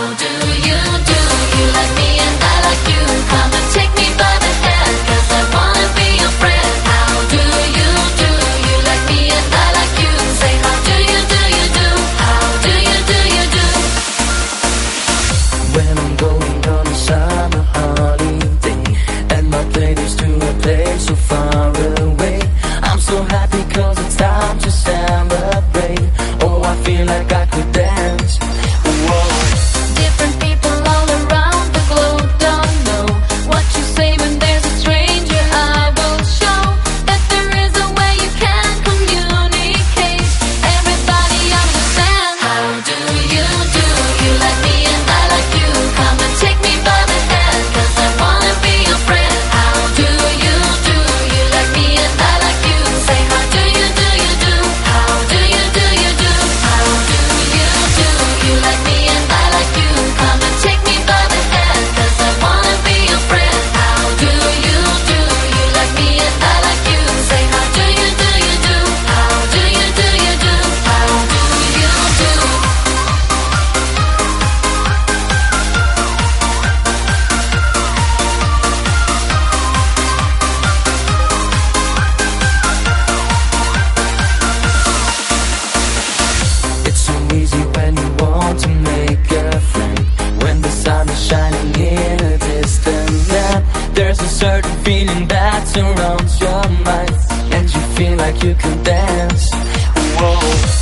do feeling that surrounds your mind. And you feel like you can dance. Whoa.